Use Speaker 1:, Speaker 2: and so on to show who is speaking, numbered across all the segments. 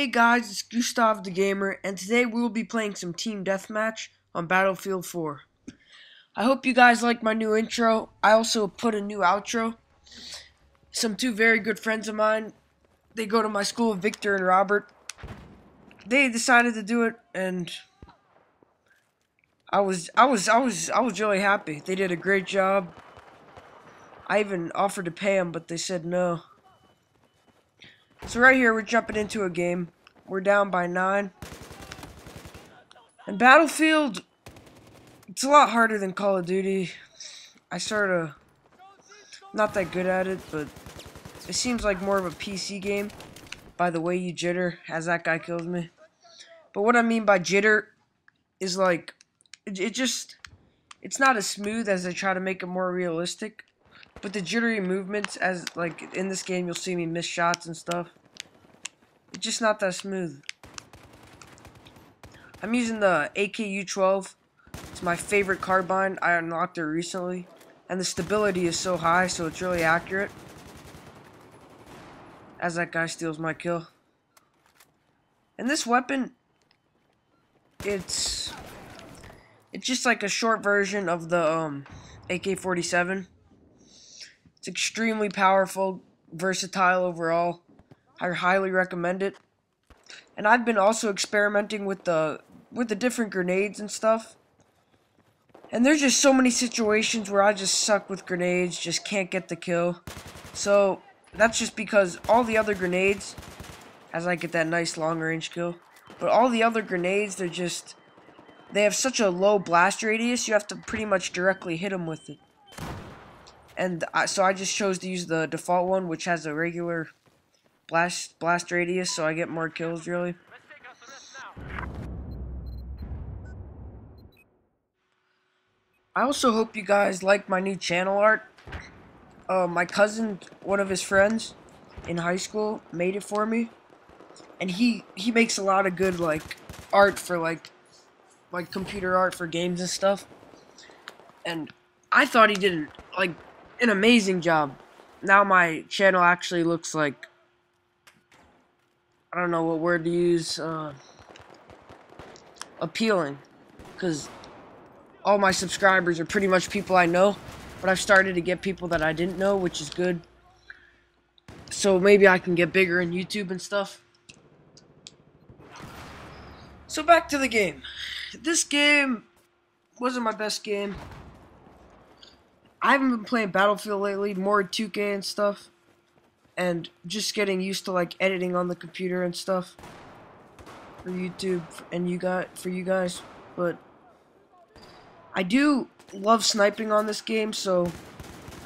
Speaker 1: Hey guys, it's Gustav the Gamer, and today we will be playing some Team Deathmatch on Battlefield 4. I hope you guys like my new intro. I also put a new outro. Some two very good friends of mine, they go to my school, Victor and Robert. They decided to do it, and I was, I was, I was, I was really happy. They did a great job. I even offered to pay them, but they said no. So right here, we're jumping into a game. We're down by nine. And Battlefield, it's a lot harder than Call of Duty. I sort of, uh, not that good at it, but it seems like more of a PC game by the way you jitter as that guy kills me. But what I mean by jitter is like, it, it just, it's not as smooth as they try to make it more realistic. But the jittery movements, as like in this game, you'll see me miss shots and stuff. It's just not that smooth. I'm using the AKU-12. It's my favorite carbine. I unlocked it recently. And the stability is so high, so it's really accurate. As that guy steals my kill. And this weapon, it's... It's just like a short version of the um, AK-47. It's extremely powerful, versatile overall. I highly recommend it. And I've been also experimenting with the with the different grenades and stuff. And there's just so many situations where I just suck with grenades, just can't get the kill. So that's just because all the other grenades, as I get that nice long range kill, but all the other grenades, they're just, they have such a low blast radius, you have to pretty much directly hit them with it. And I, so I just chose to use the default one, which has a regular blast blast radius, so I get more kills, really. I also hope you guys like my new channel art. Uh, my cousin, one of his friends in high school, made it for me. And he, he makes a lot of good, like, art for, like, like computer art for games and stuff. And I thought he did, like, an amazing job. Now my channel actually looks like I don't know what word to use uh, appealing. Because all my subscribers are pretty much people I know but I've started to get people that I didn't know which is good. So maybe I can get bigger in YouTube and stuff. So back to the game. This game wasn't my best game I haven't been playing Battlefield lately, more 2K and stuff. And just getting used to like editing on the computer and stuff for YouTube and you got for you guys. But I do love sniping on this game, so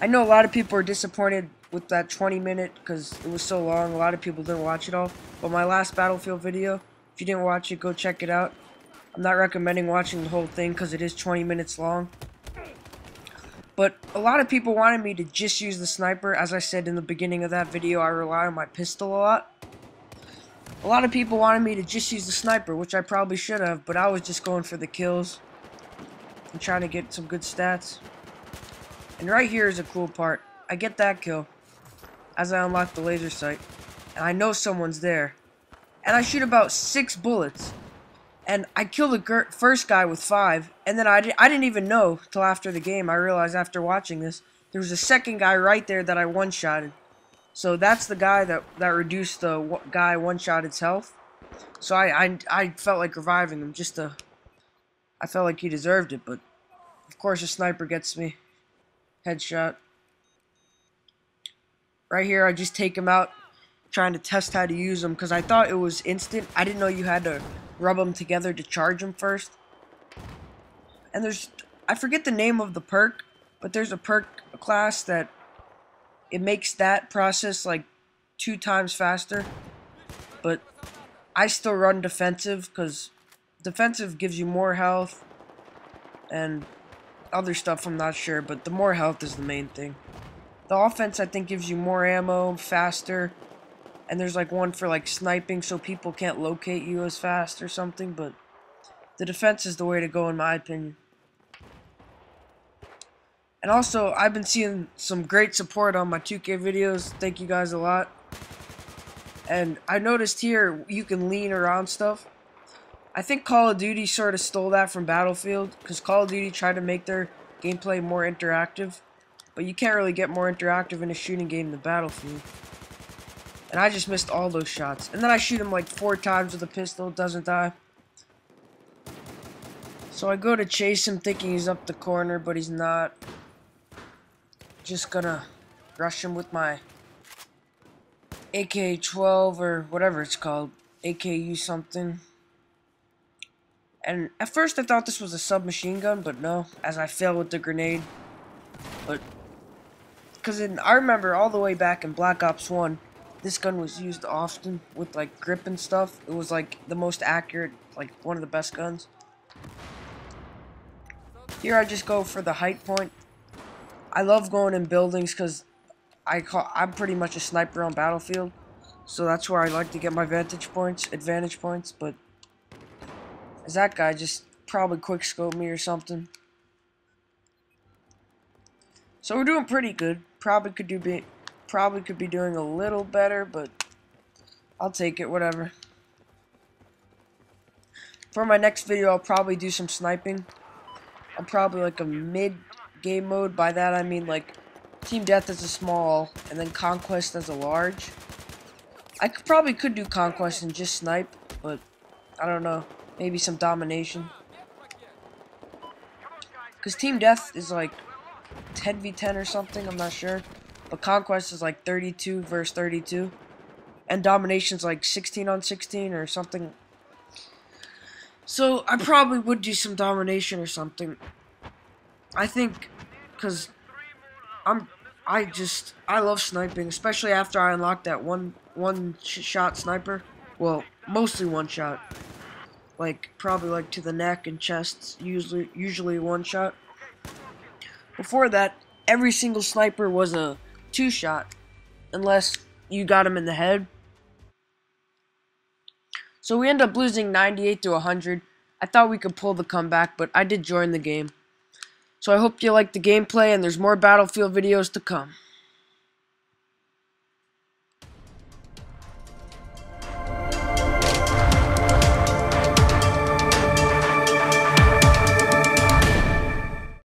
Speaker 1: I know a lot of people are disappointed with that 20 minute because it was so long. A lot of people didn't watch it all. But my last Battlefield video, if you didn't watch it, go check it out. I'm not recommending watching the whole thing because it is 20 minutes long. But a lot of people wanted me to just use the sniper. As I said in the beginning of that video, I rely on my pistol a lot. A lot of people wanted me to just use the sniper, which I probably should have, but I was just going for the kills. and trying to get some good stats. And right here is a cool part. I get that kill as I unlock the laser sight. And I know someone's there. And I shoot about six bullets and I killed the first guy with five, and then I, di I didn't even know till after the game. I realized after watching this, there was a second guy right there that I one-shotted. So that's the guy that, that reduced the guy one-shot its health. So I, I, I felt like reviving him just to... I felt like he deserved it, but... Of course a sniper gets me. Headshot. Right here, I just take him out, trying to test how to use them, because I thought it was instant. I didn't know you had to rub them together to charge them first. And there's, I forget the name of the perk, but there's a perk class that it makes that process like two times faster. But I still run defensive because defensive gives you more health and other stuff I'm not sure, but the more health is the main thing. The offense I think gives you more ammo, faster, and there's like one for like sniping so people can't locate you as fast or something, but the defense is the way to go in my opinion. And also, I've been seeing some great support on my 2K videos. Thank you guys a lot. And I noticed here you can lean around stuff. I think Call of Duty sort of stole that from Battlefield because Call of Duty tried to make their gameplay more interactive. But you can't really get more interactive in a shooting game than Battlefield. And I just missed all those shots. And then I shoot him like four times with a pistol, doesn't die. So I go to chase him thinking he's up the corner, but he's not. Just gonna rush him with my AK-12 or whatever it's called. AKU something. And at first I thought this was a submachine gun, but no, as I failed with the grenade. But, because I remember all the way back in Black Ops 1, this gun was used often with like grip and stuff. It was like the most accurate, like one of the best guns. Here I just go for the height point. I love going in buildings because I call, I'm pretty much a sniper on Battlefield. So that's where I like to get my vantage points, advantage points, but is that guy just probably quick scope me or something? So we're doing pretty good. Probably could do be probably could be doing a little better, but I'll take it, whatever. For my next video, I'll probably do some sniping. I'm probably like a mid game mode. By that I mean like Team Death as a small, and then Conquest as a large. I could, probably could do Conquest and just snipe, but I don't know. Maybe some domination. Because Team Death is like 10v10 or something, I'm not sure. But Conquest is like 32 versus 32. And Domination's like 16 on 16 or something. So I probably would do some Domination or something. I think, because I'm, I just, I love sniping, especially after I unlocked that one, one shot sniper. Well, mostly one shot like probably like to the neck and chest, usually usually one shot. Before that, every single sniper was a two shot, unless you got him in the head. So we end up losing 98 to 100. I thought we could pull the comeback, but I did join the game. So I hope you like the gameplay and there's more Battlefield videos to come.